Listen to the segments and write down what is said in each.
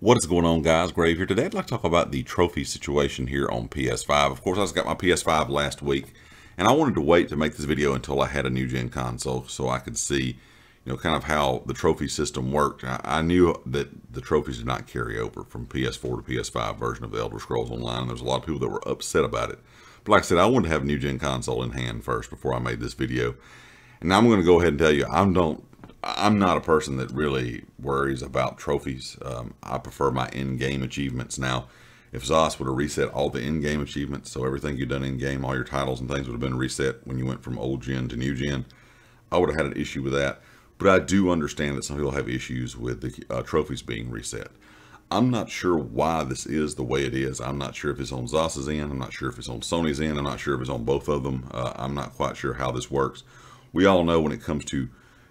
What is going on guys? Grave here. Today I'd like to talk about the trophy situation here on PS5. Of course I got my PS5 last week and I wanted to wait to make this video until I had a new gen console so I could see you know kind of how the trophy system worked. I, I knew that the trophies did not carry over from PS4 to PS5 version of the Elder Scrolls Online. And there's a lot of people that were upset about it. But like I said, I wanted to have a new gen console in hand first before I made this video. And now I'm going to go ahead and tell you I don't I'm not a person that really worries about trophies. Um, I prefer my in-game achievements. Now, if ZOS would have reset all the in-game achievements, so everything you've done in-game, all your titles and things would have been reset when you went from old gen to new gen, I would have had an issue with that. But I do understand that some people have issues with the uh, trophies being reset. I'm not sure why this is the way it is. I'm not sure if it's on ZOS's end. I'm not sure if it's on Sony's end. I'm not sure if it's on both of them. Uh, I'm not quite sure how this works. We all know when it comes to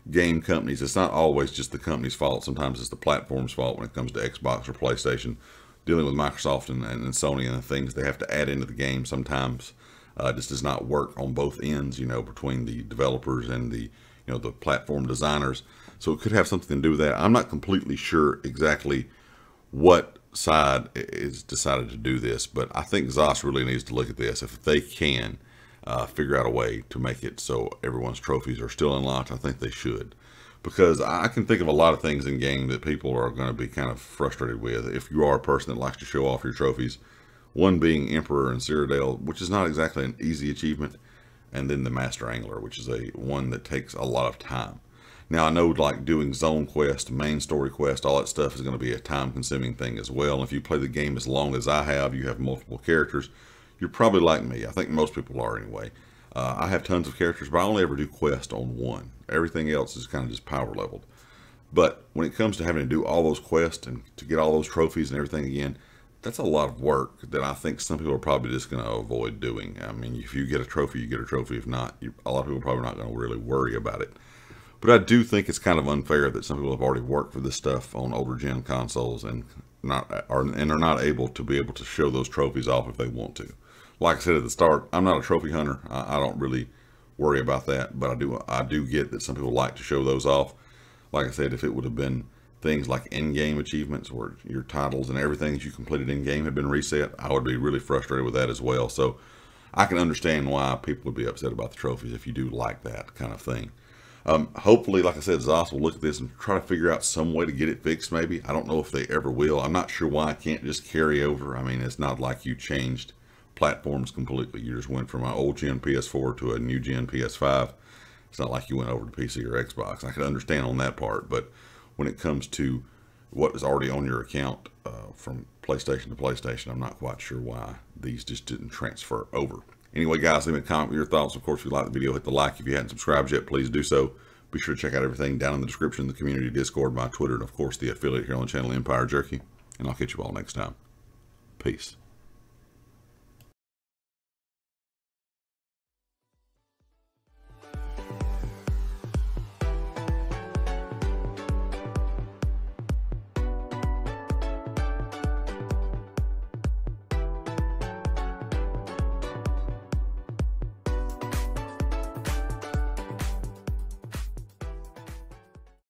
game companies, it's not always just the company's fault. Sometimes it's the platform's fault when it comes to Xbox or PlayStation. Dealing with Microsoft and, and Sony and the things they have to add into the game sometimes uh, just does not work on both ends, you know, between the developers and the, you know, the platform designers. So it could have something to do with that. I'm not completely sure exactly what side is decided to do this, but I think ZOS really needs to look at this. If they can, uh, figure out a way to make it so everyone's trophies are still unlocked. I think they should. Because I can think of a lot of things in game that people are going to be kind of frustrated with. If you are a person that likes to show off your trophies, one being Emperor and Cyrodiil, which is not exactly an easy achievement, and then the Master Angler, which is a one that takes a lot of time. Now I know like doing zone quest, main story quest, all that stuff is going to be a time consuming thing as well. And if you play the game as long as I have, you have multiple characters, you're probably like me. I think most people are anyway. Uh, I have tons of characters, but I only ever do quest on one. Everything else is kind of just power leveled. But when it comes to having to do all those quests and to get all those trophies and everything again, that's a lot of work that I think some people are probably just going to avoid doing. I mean, if you get a trophy, you get a trophy. If not, you, a lot of people are probably not going to really worry about it. But I do think it's kind of unfair that some people have already worked for this stuff on older gen consoles and not are and are not able to be able to show those trophies off if they want to like I said at the start, I'm not a trophy hunter. I, I, don't really worry about that, but I do I do get that some people like to show those off. Like I said, if it would have been things like in-game achievements where your titles and everything that you completed in-game had been reset, I would be really frustrated with that as well. So I can understand why people would be upset about the trophies if you do like that kind of thing. Um, hopefully, like I said, ZOS will look at this and try to figure out some way to get it fixed maybe. I don't know if they ever will. I'm not sure why I can't just carry over. I mean, it's not like you changed platforms completely. You just went from an old gen PS4 to a new gen PS5. It's not like you went over to PC or Xbox. I can understand on that part, but when it comes to what is already on your account uh, from PlayStation to PlayStation, I'm not quite sure why these just didn't transfer over. Anyway, guys, leave me a comment with your thoughts. Of course, if you like the video, hit the like. If you hadn't subscribed yet, please do so. Be sure to check out everything down in the description, the community Discord, my Twitter, and of course the affiliate here on the channel, Empire Jerky. And I'll catch you all next time. Peace.